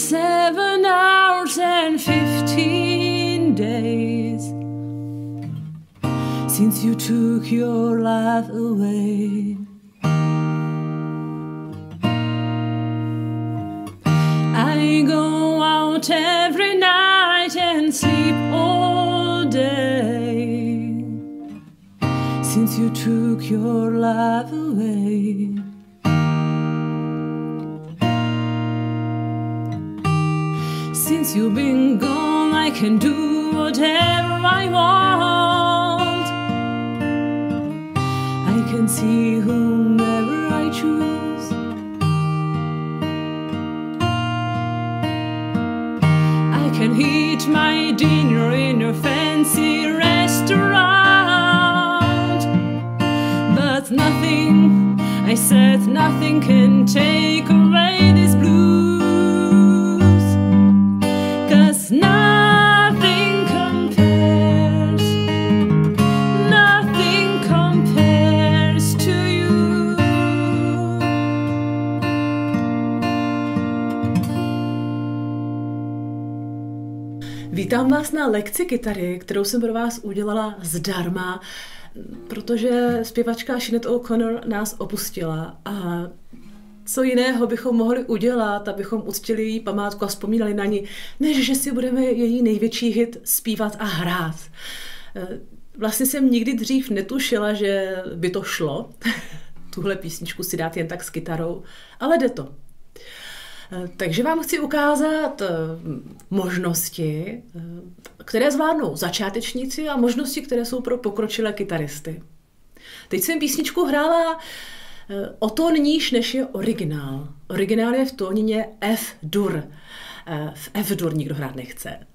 seven hours and fifteen days since you took your life away. I go out every night and sleep all day since you took your life away. Since you've been gone, I can do whatever I want. I can see whomever I choose. I can eat my dinner in a fancy restaurant. But nothing, I said, nothing can take away na lekci kytary, kterou jsem pro vás udělala zdarma, protože zpěvačka Sinead O'Connor nás opustila a co jiného bychom mohli udělat, abychom uctili její památku a vzpomínali na ní, než že si budeme její největší hit zpívat a hrát. Vlastně jsem nikdy dřív netušila, že by to šlo, tuhle písničku si dát jen tak s kytarou, ale jde to. Takže vám chci ukázat možnosti, které zvládnou začátečníci a možnosti, které jsou pro pokročilé kytaristy. Teď jsem písničku hrála o tón níž, než je originál. Originál je v tónině F-dur. V F-dur nikdo hrát nechce.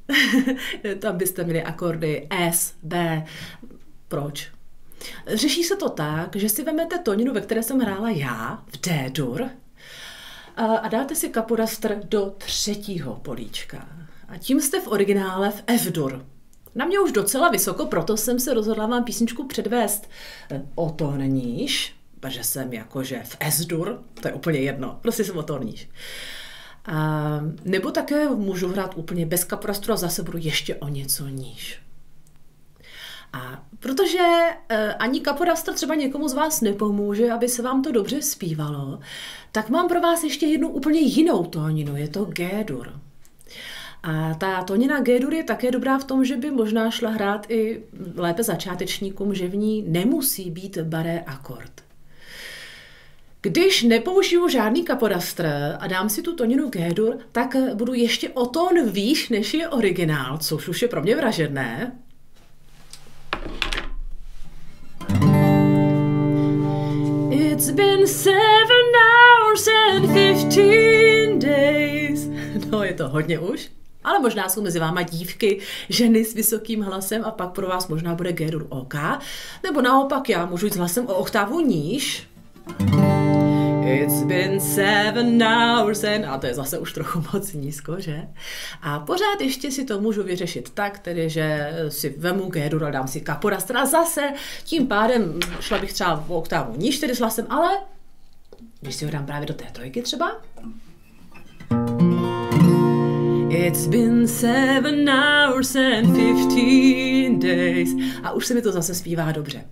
Tam byste měli akordy S, B. Proč? Řeší se to tak, že si vezmete tóninu, ve které jsem hrála já, v D-dur, a dáte si kapodastr do třetího políčka. A tím jste v originále v F-dur. Na mě už docela vysoko, proto jsem se rozhodla vám písničku předvést o to níž, protože jsem jakože v S-dur, to je úplně jedno, prostě jsem o to níž. A, nebo také můžu hrát úplně bez kapodastru a zase budu ještě o něco níž. A protože e, ani kapodastr třeba někomu z vás nepomůže, aby se vám to dobře zpívalo, tak mám pro vás ještě jednu úplně jinou tóninu, je to G-dur. A ta tónina G-dur je také dobrá v tom, že by možná šla hrát i lépe začátečníkům, že v ní nemusí být baré akord. Když nepoužiju žádný kapodastr a dám si tu toninu G-dur, tak budu ještě o tón výš, než je originál, což už je pro mě vražedné, It's been seven hours and fifteen days. No, je to hodně už. Ale možná jsou mezi váma dívky, ženy s vysokým hlasem a pak pro vás možná bude G-dur OK. Nebo naopak já můžu jít s hlasem o oktávu níž. It's been seven hours and... A to je zase už trochu moc nízko, že? A pořád ještě si to můžu vyřešit tak, tedy, že si vemu G-dur a dám si kapodastra a zase tím pádem šla bych třeba v oktávu níž tedy s hlasem, ale když si ho dám právě do té trojky třeba, It's been seven hours and fifteen days. A už se mi to zase zpívá dobře.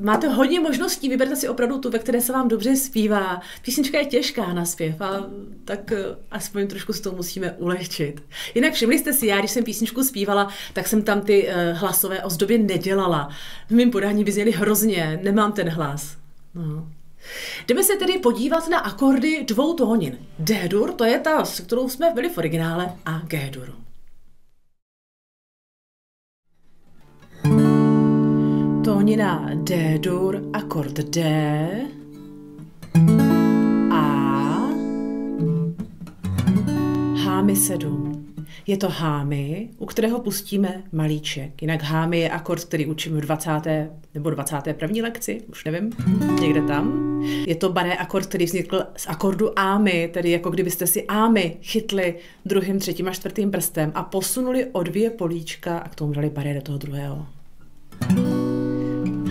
Máte hodně možností, vyberte si opravdu tu, ve které se vám dobře zpívá. Písnička je těžká na zpěv, a tak aspoň trošku si to musíme ulehčit. Jinak všimli jste si, já když jsem písničku zpívala, tak jsem tam ty hlasové ozdoby nedělala. V mém podání by zněly hrozně, nemám ten hlas. No. Jdeme se tedy podívat na akordy dvou tónin. D-dur, to je ta, s kterou jsme byli v originále, a G-dur. Tónina D-dur, akord D, A, hámy 7. Je to hámy, u kterého pustíme malíček. Jinak hámy je akord, který učím v 20. nebo 21. lekci, už nevím, někde tam. Je to baré akord, který vznikl z akordu ámy, tedy jako kdybyste si ámy chytli druhým, třetím a čtvrtým prstem a posunuli o dvě políčka a k tomu dali baré do toho druhého.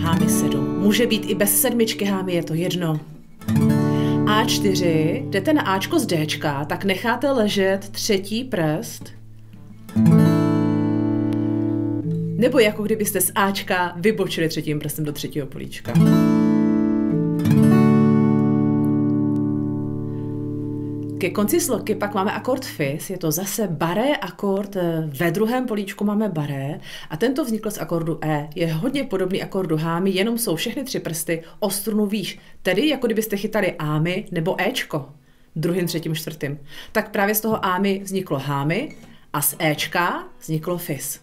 Hámy 7. Může být i bez sedmičky hámy, je to jedno. A4, jdete na Ačko z Dčka, tak necháte ležet třetí prst. Nebo jako kdybyste z Ačka vybočili třetím prstem do třetího políčka. Ke konci sloky pak máme akord fis, je to zase baré akord, eh, ve druhém políčku máme baré a tento vznikl z akordu E. Je hodně podobný akordu hámy, jenom jsou všechny tři prsty o strunu výš, tedy jako kdybyste chytali ámy nebo Ečko, druhým, třetím, čtvrtým. Tak právě z toho ámy vzniklo hámy a z Ečka vzniklo fis.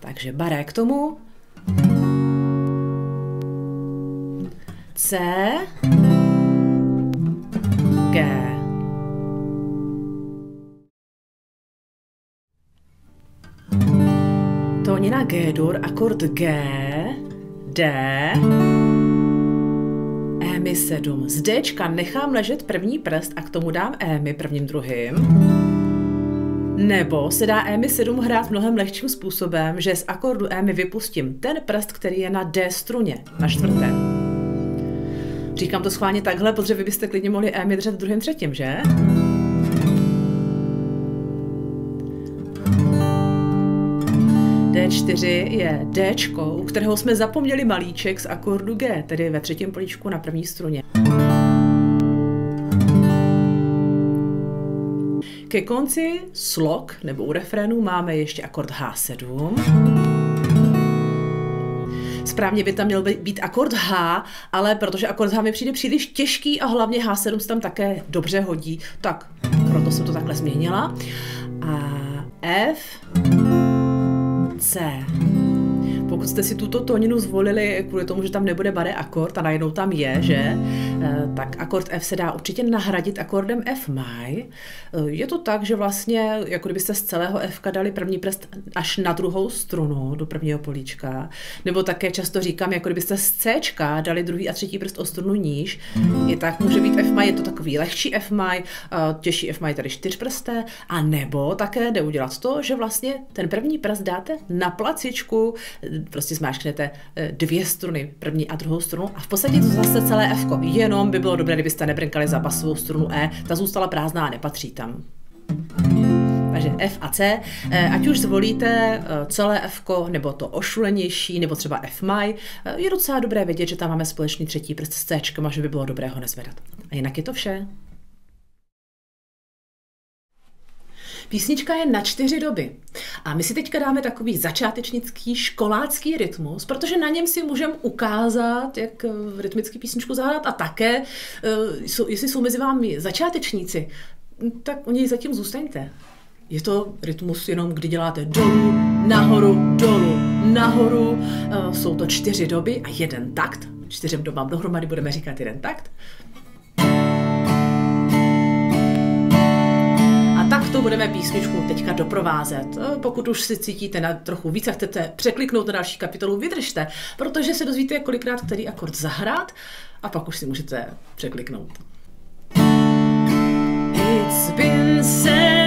Takže baré k tomu. C, G. tónina G-dur, akord G, D, E mi 7. Z Dčka nechám ležet první prst a k tomu dám E mi prvním druhým. Nebo se dá E mi 7 hrát mnohem lehčím způsobem, že z akordu E mi vypustím ten prst, který je na D struně, na čtvrté. Říkám to schválně takhle, protože vy byste klidně mohli E mi držet v druhém třetím, že? D4 je D, u kterého jsme zapomněli malíček z akordu G, tedy ve třetím políčku na první struně. Ke konci slok nebo u refrénu máme ještě akord H7. Správně by tam měl být akord H, ale protože akord H mi přijde příliš těžký a hlavně H7 se tam také dobře hodí, tak proto jsem to takhle změnila. A F, C. Pokud jste si tuto tóninu zvolili kvůli tomu, že tam nebude baré akord a najednou tam je, že, eh, tak akord F se dá určitě nahradit akordem F maj. Eh, je to tak, že vlastně, jako kdybyste z celého F dali první prst až na druhou strunu do prvního políčka, nebo také často říkám, jako kdybyste z C dali druhý a třetí prst o strunu níž, je tak, může být F maj, je to takový lehčí F maj, eh, těžší F maj tady čtyřprsté, a nebo také jde udělat to, že vlastně ten první prst dáte na placičku, prostě zmáčknete eh, dvě struny, první a druhou strunu a v podstatě to zase celé F. Jenom by bylo dobré, kdybyste nebrnkali za basovou strunu E, ta zůstala prázdná a nepatří tam. Takže F a C, eh, ať už zvolíte eh, celé F, nebo to ošulenější, nebo třeba F maj, je docela dobré vědět, že tam máme společný třetí prst s C, a že by bylo dobré ho nezvedat. A jinak je to vše. Písnička je na čtyři doby. A my si teďka dáme takový začátečnický školácký rytmus, protože na něm si můžeme ukázat, jak eh, rytmický písničku zahrát a také, eh, jestli jsou mezi vámi začátečníci, tak o něj zatím zůstaňte. Je to rytmus jenom, kdy děláte dolů, nahoru, dolů, nahoru. Eh, jsou to čtyři doby a jeden takt. Čtyřem dobám dohromady budeme říkat jeden takt. Tak to budeme písničku teďka doprovázet. E, pokud už si cítíte na trochu víc a chcete překliknout na další kapitolu, vydržte, protože se dozvíte kolikrát který akord zahrát a pak už si můžete překliknout. It's been seven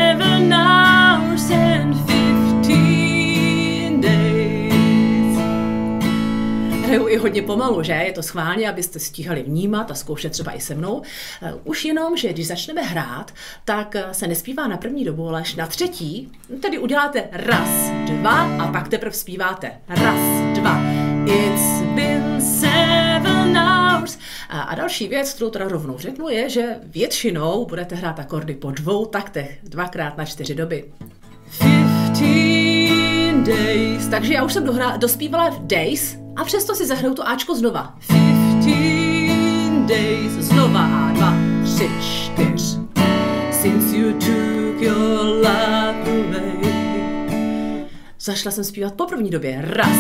hraju i hodně pomalu, že? Je to schválně, abyste stíhali vnímat a zkoušet třeba i se mnou. Eh, už jenom, že když začneme hrát, tak eh, se nespívá na první dobu, ale až na třetí, tedy uděláte raz, dva a pak teprve zpíváte raz, dva. It's been seven hours. A, další věc, kterou teda rovnou řeknu, je, že většinou budete hrát akordy po dvou taktech, dvakrát na čtyři doby. 15 days. Takže já už jsem dohra, dospívala days, a přesto si zahraju to Ačko znova. 15 days, znova A, dva, tři, čtyř. Since you took your life away. Zašla jsem zpívat po první době. Raz.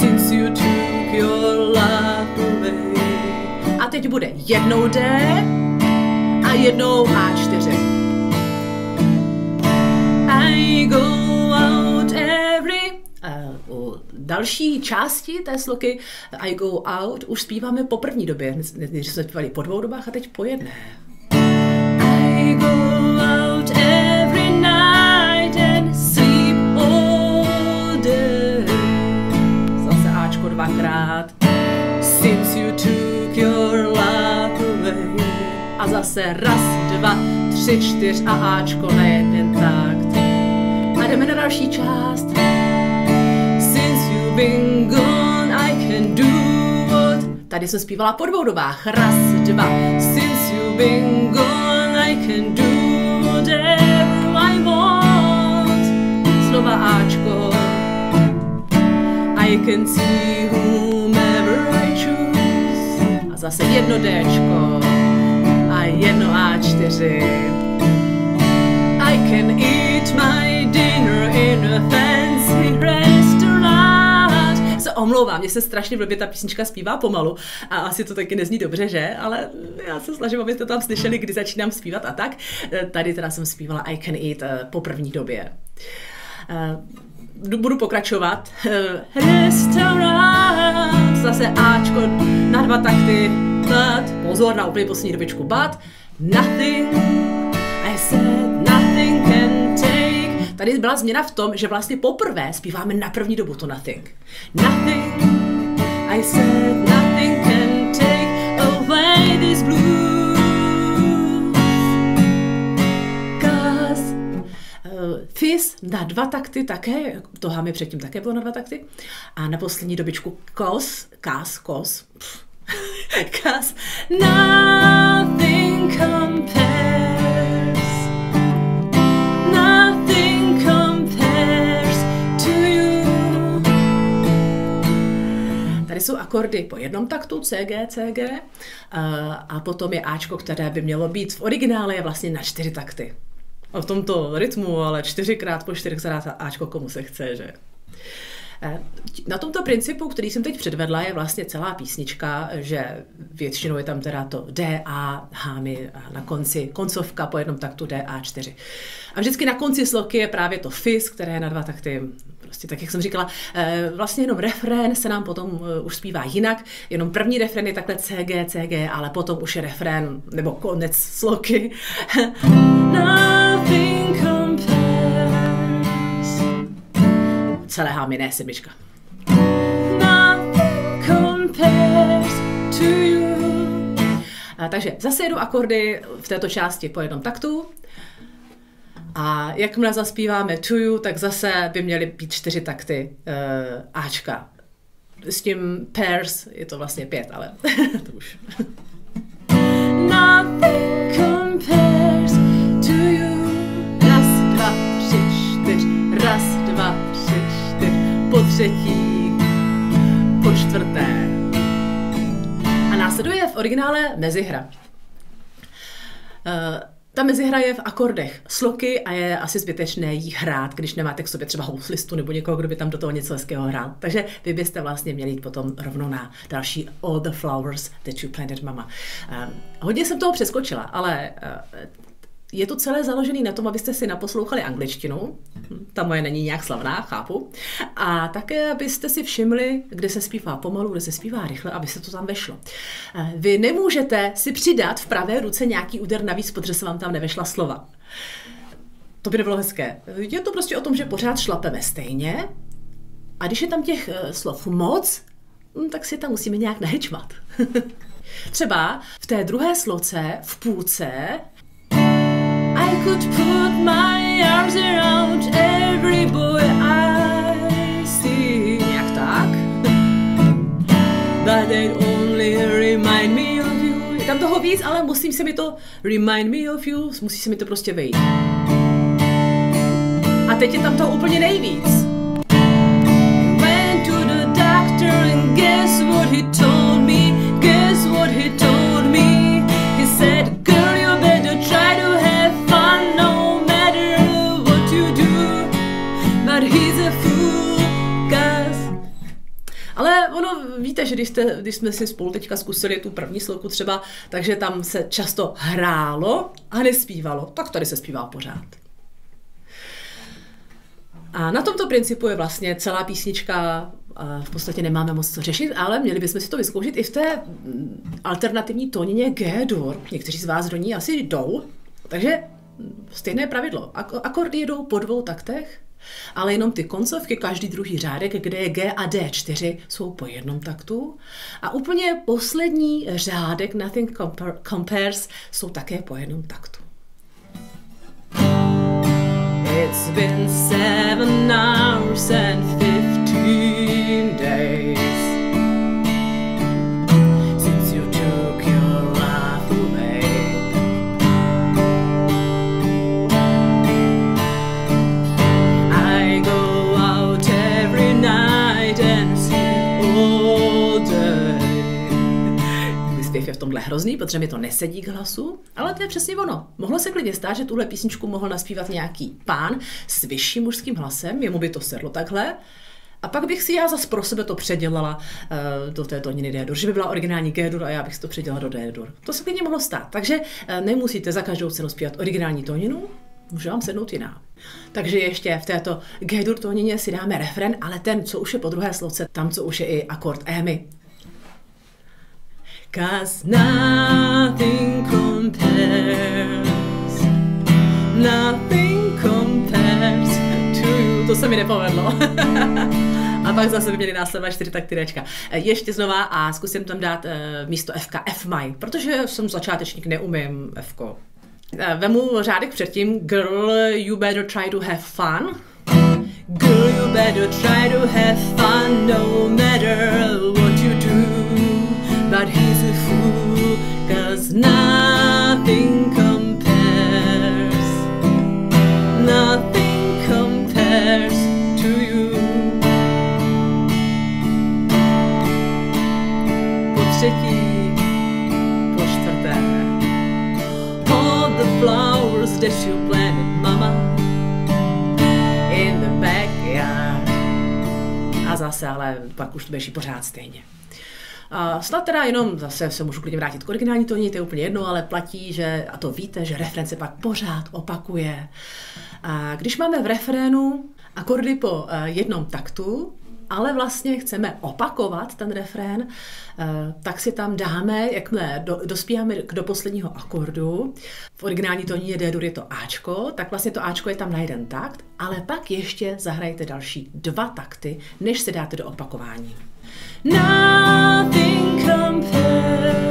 Since you took your life away. A teď bude jednou D a jednou A4. I go další části té sloky I go out už zpíváme po první době. Než jsme zpívali po dvou dobách a teď po jedné. I go out every night and sleep all day. Zase Ačko dvakrát. Since you took your life away. A zase raz, dva, tři, čtyř a Ačko na jeden takt. A jdeme na další část. Been gone, I can do what... Tady jsem zpívala po dvou dobách. Raz, dva. Since you've been gone, I can do whatever I want. Znova Ačko. I can see whomever I choose. A zase jedno Dčko a jedno A4. I can eat my dinner in a fancy restaurant. Omlouvám, mně se strašně blbě ta písnička zpívá pomalu a asi to taky nezní dobře, že? Ale já se snažím, abyste tam slyšeli, kdy začínám zpívat a tak. Tady teda jsem zpívala I can eat uh, po první době. Uh, budu pokračovat. Restaurant, zase Ačko na dva takty, but, pozor na úplně poslední dobičku, but, nothing, I said nothing can take. Tady byla změna v tom, že vlastně poprvé zpíváme na první dobu to nothing. Nothing, I said nothing can take away this blue. Fizz na dva takty také, to hámy předtím také bylo na dva takty. A na poslední dobičku kos, kás, kos, kás, nothing compares, jsou akordy po jednom taktu, C, G, C, G, a potom je Ačko, které by mělo být v originále je vlastně na čtyři takty v tomto rytmu, ale čtyřikrát po čtyřikrát Ačko komu se chce, že? Eh, na tomto principu, který jsem teď předvedla, je vlastně celá písnička, že většinou je tam teda to D, A, hámy a na konci koncovka po jednom taktu D, A, 4. A vždycky na konci sloky je právě to fis, které je na dva takty prostě tak, jak jsem říkala, eh, vlastně jenom refrén se nám potom eh, už zpívá jinak, jenom první refrén je takhle CG, CG, ale potom už je refrén, nebo konec sloky. Celé hámy, ne sedmička. A, takže zase jedu akordy v této části po jednom taktu. A jakmile zaspíváme to you, tak zase by měly být čtyři takty uh, Ačka. S tím pairs je to vlastně pět, ale to už. Po čtvrté. A následuje v originále mezihra. Uh, ta mezihra je v akordech sloky a je asi zbytečné jí hrát, když nemáte k sobě třeba houslistu nebo někoho, kdo by tam do toho něco hezkého hrál. Takže vy byste vlastně měli jít potom rovnou na další All the Flowers That You Planted Mama. Um, hodně jsem toho přeskočila, ale uh, je to celé založené na tom, abyste si naposlouchali angličtinu. Ta moje není nějak slavná, chápu. A také, abyste si všimli, kde se zpívá pomalu, kde se zpívá rychle, aby se to tam vešlo. Vy nemůžete si přidat v pravé ruce nějaký úder navíc, protože se vám tam nevešla slova. To by nebylo hezké. Je to prostě o tom, že pořád šlapeme stejně a když je tam těch eh, slov moc, hm, tak si tam musíme nějak nahečmat. Třeba v té druhé sloce, v půlce, could put my arms around every boy I see. Jak tak? But they only remind me of you. Je tam toho víc, ale musím se mi to remind me of you, musí se mi to prostě vejít. A teď je tam toho úplně nejvíc. Went to the doctor and guess what he told me, guess what he told me. Ale ono, víte, že když, jste, když jsme si spolu teďka zkusili tu první sloku třeba, takže tam se často hrálo a nespívalo, tak tady se zpívá pořád. A na tomto principu je vlastně celá písnička, v podstatě nemáme moc co řešit, ale měli bychom si to vyzkoušet i v té alternativní tónině G-dur. Někteří z vás do ní asi jdou, takže stejné pravidlo. Akordy jedou po dvou taktech Ale jenom ty koncovky, každý druhý řádek, kde je G a D4, jsou po jednom taktu. A úplně poslední řádek, Nothing Compares, jsou také po jednom taktu. It's been seven hours and fifteen days tomhle hrozný, protože mi to nesedí k hlasu, ale to je přesně ono. Mohlo se klidně stát, že tuhle písničku mohl naspívat nějaký pán s vyšším mužským hlasem, jemu by to sedlo takhle, a pak bych si já zase pro sebe to předělala uh, do té toniny D-dur, že by byla originální G-dur a já bych si to předělala do D-dur. To se klidně mohlo stát. Takže uh, nemusíte za každou cenu zpívat originální toninu, může vám sednout jiná. Takže ještě v této G-dur si dáme refren, ale ten, co už je po druhé slovce, tam, co už je i akord Emy. Cause nothing compares, nothing compares to you. To se mi nepovedlo. a pak zase by měli následovat čtyři taktyrečka. Ještě znova a zkusím tam dát uh, místo FK F maj, protože jsem začátečník, neumím F. -ko. Uh, vemu řádek předtím. Girl, you better try to have fun. Girl, you better try to have fun no matter what. But he's a fool, cause nothing compares, nothing compares to you. Po třetí, po čtvrté. All the flowers that you planted, mama, in the backyard. A zase, ale pak už to běží pořád stejně. A snad teda jenom zase se můžu klidně vrátit k originální tóně, to je úplně jedno, ale platí, že, a to víte, že refren se pak pořád opakuje. A když máme v refrénu akordy po eh, jednom taktu, ale vlastně chceme opakovat ten refrén, eh, tak si tam dáme, jakmile do, dospíváme do posledního akordu, v originální tóně D-dur je to Ačko, tak vlastně to Ačko je tam na jeden takt, ale pak ještě zahrajete další dva takty, než se dáte do opakování. Nothing compares.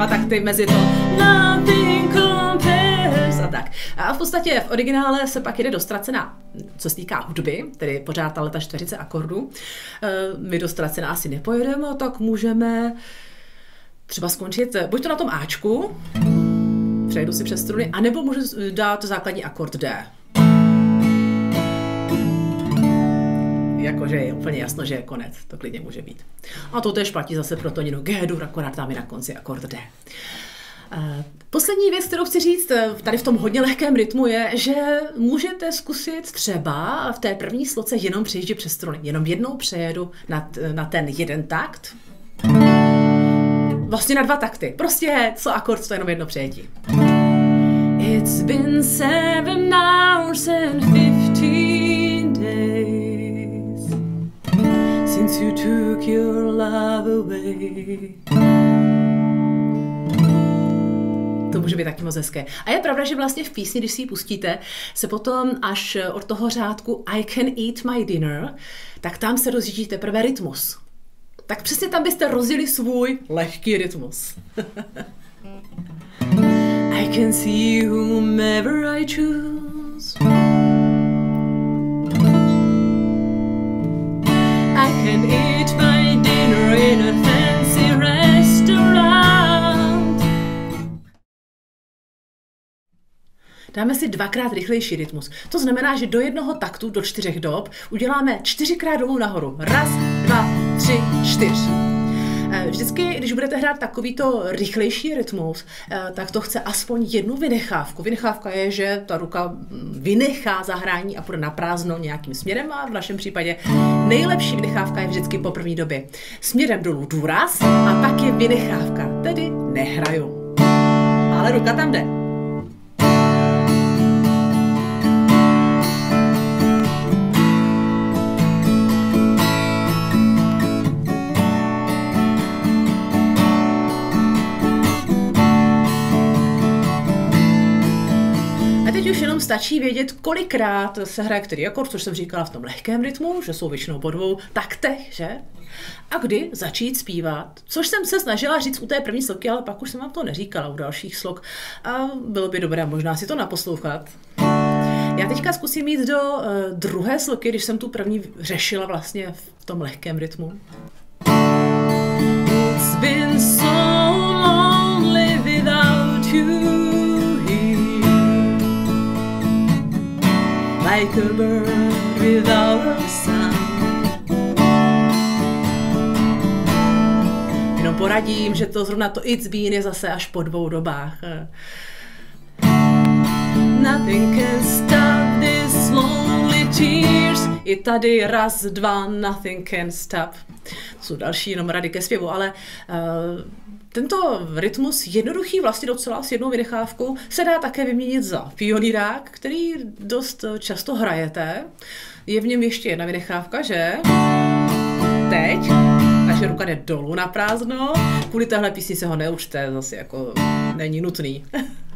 Dva takty mezi to. Nothing compares a tak. A v podstatě v originále se pak jede dostracená, co se týká hudby, tedy pořád ta leta čtveřice akordů. Eh, my dostracená asi nepojedeme, tak můžeme třeba skončit buď to na tom Ačku, přejdu si přes struny, anebo můžu dát základní akord D. jakože je úplně jasno, že je konec. To klidně může být. A to tež platí zase pro toninu G, dur, akorát tam je na konci akord D. Eh, poslední věc, kterou chci říct eh, tady v tom hodně lehkém rytmu, je, že můžete zkusit třeba v té první sloce jenom přejíždět přes struny. Jenom jednou přejedu na, na ten jeden takt. Vlastně na dva takty. Prostě co akord, to jenom jedno přejetí. It's been seven hours and 50 since you took your love away to může být taky moc hezké. A je pravda, že vlastně v písni, když si ji pustíte, se potom až od toho řádku I can eat my dinner, tak tam se rozjíždí teprve rytmus. Tak přesně tam byste rozjeli svůj lehký rytmus. I can see whomever I choose. Dáme si dvakrát rychlejší rytmus. To znamená, že do jednoho taktu, do čtyřech dob, uděláme čtyřikrát dolů nahoru. Raz, dva, tři, čtyř. Eh, vždycky, když budete hrát takovýto rychlejší rytmus, eh, tak to chce aspoň jednu vynechávku. Vynechávka je, že ta ruka vynechá zahrání a půjde na prázdno nějakým směrem a v našem případě nejlepší vynechávka je vždycky po první době. Směrem dolů důraz a pak je vynechávka, tedy nehraju. ale ruka tam jde. Stačí vědět, kolikrát se hraje který akord, což jsem říkala v tom lehkém rytmu, že jsou většinou po dvou taktech, že? A kdy začít zpívat, což jsem se snažila říct u té první sloky, ale pak už jsem vám to neříkala u dalších slok a bylo by dobré možná si to naposlouchat. Já teďka zkusím jít do uh, druhé sloky, když jsem tu první řešila vlastně v tom lehkém rytmu. Like a bird without a sound. Jenom poradím, že to zrovna to It's Been je zase až po dvou dobách. Nothing can stop this lonely tears. I tady raz, dva, nothing can stop. To jsou další jenom rady ke zpěvu, ale uh, tento rytmus, jednoduchý vlastně docela s jednou vynechávkou, se dá také vyměnit za pionýrák, který dost často hrajete. Je v něm ještě jedna vynechávka, že? Teď naše ruka jde dolů na prázdno. Kvůli téhle písni se ho neučte, zase jako není nutný.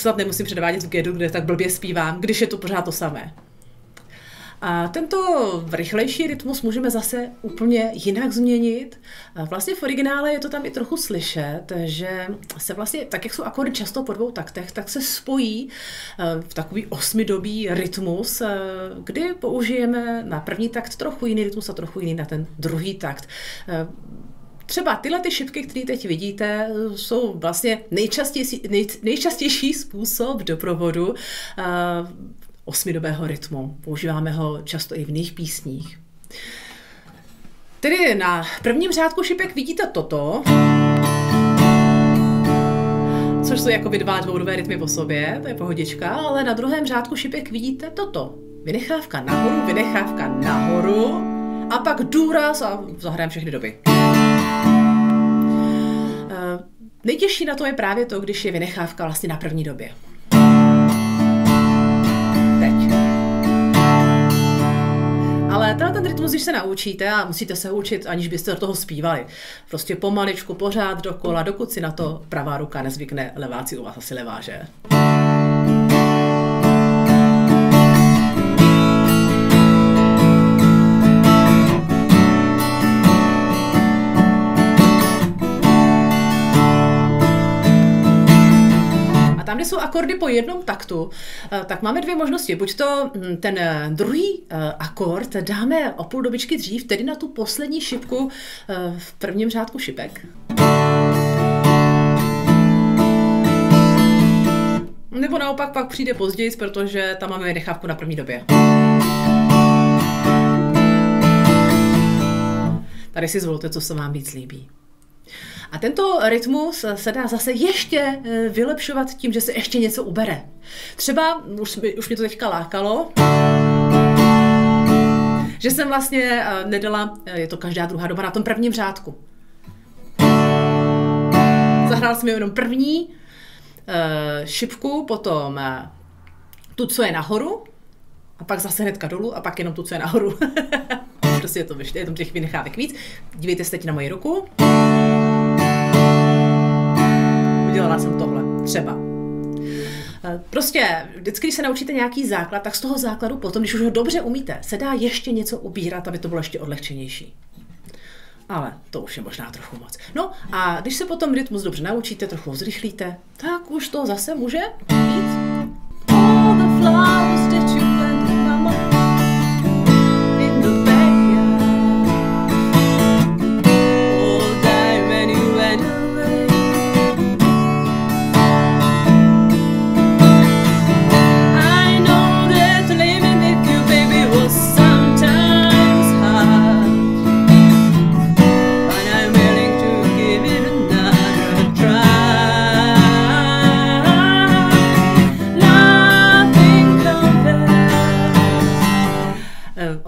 snad nemusím předvádět v Gedu, kde tak blbě zpívám, když je to pořád to samé. A tento rychlejší rytmus můžeme zase úplně jinak změnit. Vlastně v originále je to tam i trochu slyšet, že se vlastně, tak jak jsou akordy často po dvou taktech, tak se spojí eh, v takový osmidobý rytmus, eh, kdy použijeme na první takt trochu jiný rytmus a trochu jiný na ten druhý takt. Třeba tyhle ty šipky, které teď vidíte, jsou vlastně nejčastější, nej, nejčastější způsob doprovodu uh, osmidobého rytmu. Používáme ho často i v jiných písních. Tedy na prvním řádku šipek vidíte toto, což jsou jako dva dvoudové rytmy po sobě, to je pohodička, ale na druhém řádku šipek vidíte toto. Vynechávka nahoru, vynechávka nahoru a pak důraz a zahrajeme všechny doby. Nejtěžší na to je právě to, když je vynechávka vlastně na první době. Teď. Ale tenhle ten rytmus, když se naučíte a musíte se učit, aniž byste do toho zpívali. Prostě pomaličku, pořád dokola, dokud si na to pravá ruka nezvykne, leváci u vás asi levá, že? Kde jsou akordy po jednom taktu, eh, tak máme dvě možnosti. Buď to hm, ten eh, druhý eh, akord dáme o půl dobičky dřív, tedy na tu poslední šipku v prvním řádku šipek. Nebo naopak pak přijde později, protože tam máme nechávku na první době. Tady si zvolte, co se vám víc líbí. A tento rytmus se dá zase ještě eh, vylepšovat tím, že se ještě něco ubere. Třeba, už, už mě to teďka lákalo, že jsem vlastně eh, nedala, eh, je to každá druhá doba, na tom prvním řádku. Zahrál jsem jenom první šipku, potom tu, co je nahoru, a pak zase hnedka dolů, a pak jenom tu, co je nahoru. prostě je to, je to těch vynechávek víc. Dívejte se teď na moji ruku. Udělala jsem tohle, třeba. Eh, prostě vždycky, když se naučíte nějaký základ, tak z toho základu potom, když už ho dobře umíte, se dá ještě něco ubírat, aby to bylo ještě odlehčenější. Ale to už je možná trochu moc. No a když se potom rytmus dobře naučíte, trochu zrychlíte, tak už to zase může být all the flowers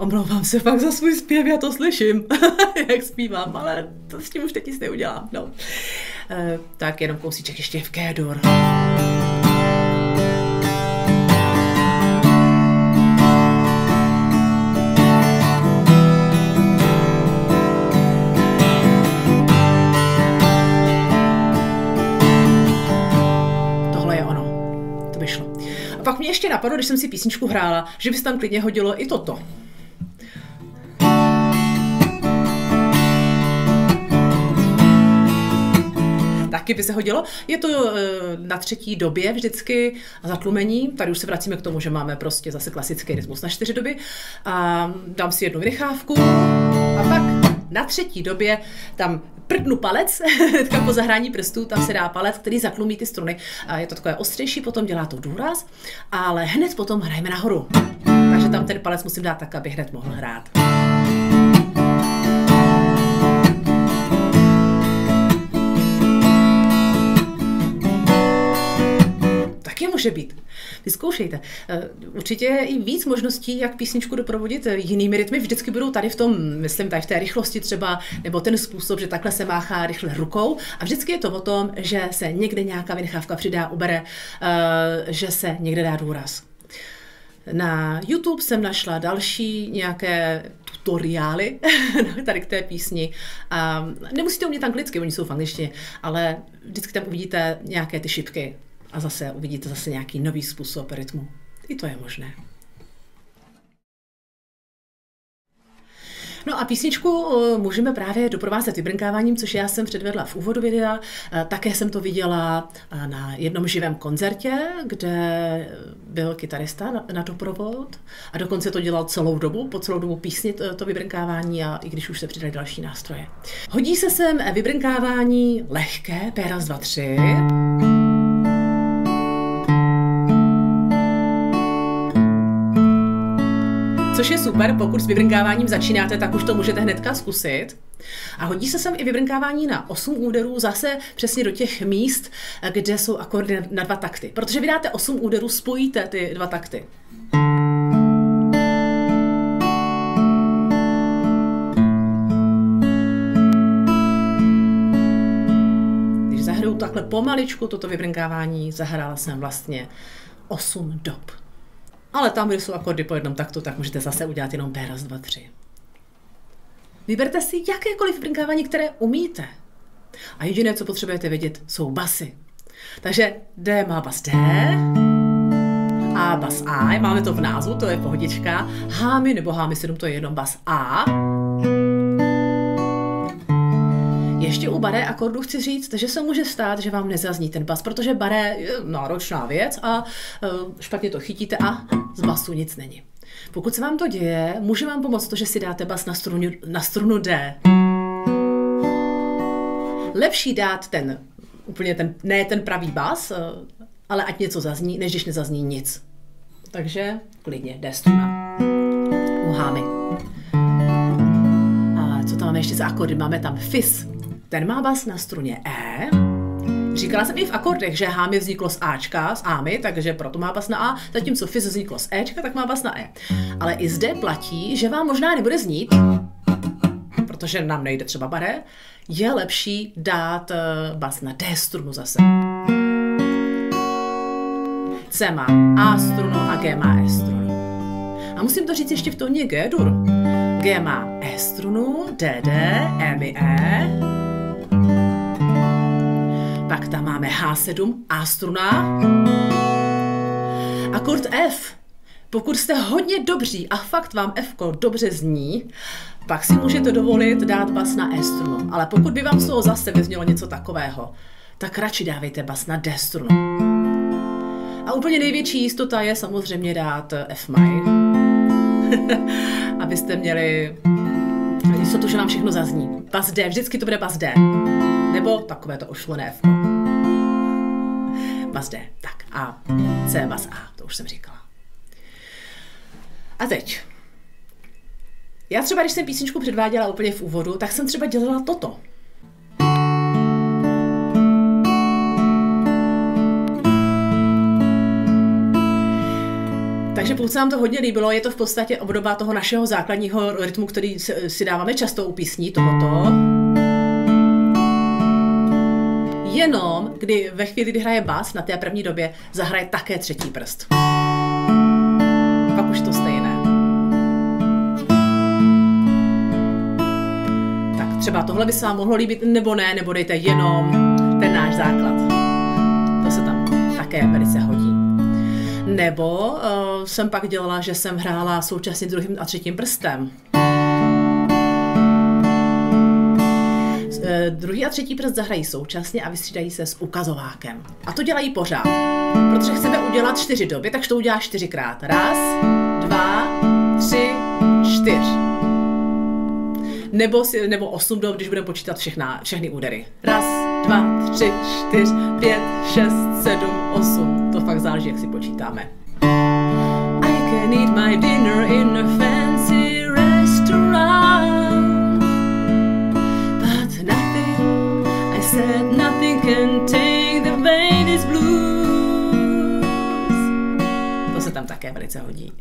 omlouvám se fakt za svůj zpěv, já to slyším, jak zpívám, ale to s tím už teď nic neudělám. No. E, tak jenom kousíček ještě v. A pak mě ještě napadlo, když jsem si písničku hrála, že by se tam klidně hodilo i toto. Taky by se hodilo. Je to eh, na třetí době vždycky zatlumení. Tady už se vracíme k tomu, že máme prostě zase klasický rytmus na čtyři doby. A dám si jednu vydechávku a pak na třetí době tam prdnu palec, teďka po zahrání prstů, tam se dá palec, který zatlumí ty struny. A je to takové ostřejší, potom dělá to důraz, ale hned potom hrajeme nahoru. Takže tam ten palec musím dát tak, aby hned mohl hrát. Taky může být. Vyzkoušejte. Eh, určitě je i víc možností, jak písničku doprovodit jinými rytmy. Vždycky budou tady v tom, myslím, tady v té rychlosti třeba, nebo ten způsob, že takhle se máchá rychle rukou. A vždycky je to o tom, že se někde nějaká vynechávka přidá, ubere, eh, že se někde dá důraz. Na YouTube jsem našla další nějaké tutoriály tady k té písni. A nemusíte umět anglicky, oni jsou v angličtině, ale vždycky tam uvidíte nějaké ty šipky a zase uvidíte zase nějaký nový způsob rytmu. I to je možné. No a písničku eh, můžeme právě doprovázet vybrnkáváním, což já jsem předvedla v úvodu videa. Eh, také jsem to viděla eh, na jednom živém koncertě, kde byl kytarista na doprovod a dokonce to dělal celou dobu, po celou dobu písně to, vybrnkávání a i když už se přidali další nástroje. Hodí se sem vybrnkávání lehké, péras 2, 3. Což je super, pokud s vybrnkáváním začínáte, tak už to můžete hnedka zkusit. A hodí se sem i vybrnkávání na 8 úderů, zase přesně do těch míst, kde jsou akordy na dva takty. Protože vy dáte 8 úderů, spojíte ty dva takty. Zahraju takhle pomaličku toto vybrnkávání, zahrála jsem vlastně 8 dob. Ale tam, kde jsou akordy po jednom taktu, tak můžete zase udělat jenom B, raz, dva, tři. Vyberte si jakékoliv brinkávání, které umíte. A jediné, co potřebujete vědět, jsou basy. Takže D má bas D, A bas A, máme to v názvu, to je pohodička. Hámy nebo hámy 7, to je jenom bas A. Ještě u baré akordu chci říct, že se může stát, že vám nezazní ten bas, protože baré je náročná věc a e, špatně to chytíte a z basu nic není. Pokud se vám to děje, může vám pomoct to, že si dáte bas na strunu, na strunu D. Lepší dát ten, úplně ten, ne ten pravý bas, e, ale ať něco zazní, než když nezazní nic. Takže klidně D struna. Uhámy. A co tam máme ještě za akordy? Máme tam fis, ten má bas na struně E. Říkala jsem i v akordech, že H mi vzniklo z Ačka, z Ami, takže proto má bas na A, zatímco Fis vzniklo z Ečka, tak má bas na E. Ale i zde platí, že vám možná nebude znít, protože nám nejde třeba baré, je lepší dát uh, bas na D strunu zase. C má A strunu a G má E strunu. A musím to říct ještě v tóně G dur. G má E strunu, D, D, E mi E. Tam máme H7, A struna. Akord F. Pokud jste hodně dobří a fakt vám F dobře zní, pak si můžete dovolit dát bas na E strunu. Ale pokud by vám z toho zase vyznělo něco takového, tak radši dávejte bas na D strunu. A úplně největší jistota je samozřejmě dát F maj, abyste měli jistotu, že vám všechno zazní. Bas D, vždycky to bude bas D. Nebo takové to ošlené F. Bas D. Tak a C bas A, to už jsem říkala. A teď. Já třeba, když jsem písničku předváděla úplně v úvodu, tak jsem třeba dělala toto. Takže pokud se nám to hodně líbilo, je to v podstatě obdoba toho našeho základního rytmu, který si dáváme často u písní, tohoto. Jenom, kdy ve chvíli, kdy hraje bas na té první době, zahraje také třetí prst. Pak už to stejné. Tak třeba tohle by se vám mohlo líbit, nebo ne, nebo dejte jenom ten náš základ. To se tam také velice hodí. Nebo uh, jsem pak dělala, že jsem hrála současně druhým a třetím prstem. Uh, druhý a třetí prst zahrají současně a vystřídají se s ukazovákem. A to dělají pořád. Protože chceme udělat čtyři doby, takže to uděláš čtyřikrát. Raz, dva, tři, čtyř. Nebo, si, nebo osm dob, když budeme počítat všechna, všechny údery. Raz, dva, tři, čtyř, pět, šest, sedm, osm. To fakt záleží, jak si počítáme. I can eat my dinner in a fancy said nothing can take the faintest blues To se tam také velice hodí.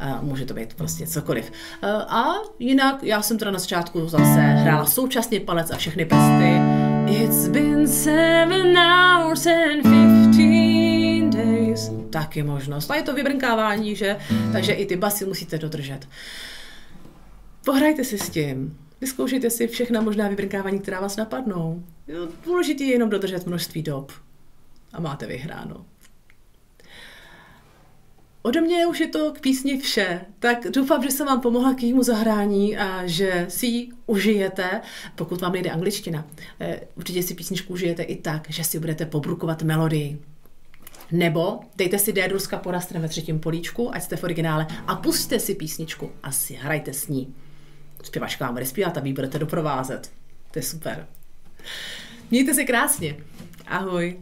Uh, může to být prostě cokoliv. Uh, a jinak já jsem teda na začátku zase hrála současně palec a všechny prsty. It's been seven hours and fifteen days. Taky možnost. A je to vybrnkávání, že? Takže i ty basy musíte dodržet. Pohrajte si s tím. Vyzkoušejte si všechna možná vybrnkávání, která vás napadnou. Důležité je jenom dodržet množství dob. A máte vyhráno. Ode mě už je to k písni vše, tak doufám, že jsem vám pomohla k jejímu zahrání a že si ji užijete, pokud vám nejde angličtina. Eh, určitě si písničku užijete i tak, že si budete pobrukovat melodii. Nebo dejte si D druska porastem ve třetím políčku, ať jste v originále, a pusťte si písničku a si hrajte s ní. Zpěvačka vám bude zpívat a vy budete doprovázet. To je super. Mějte se krásně. Ahoj.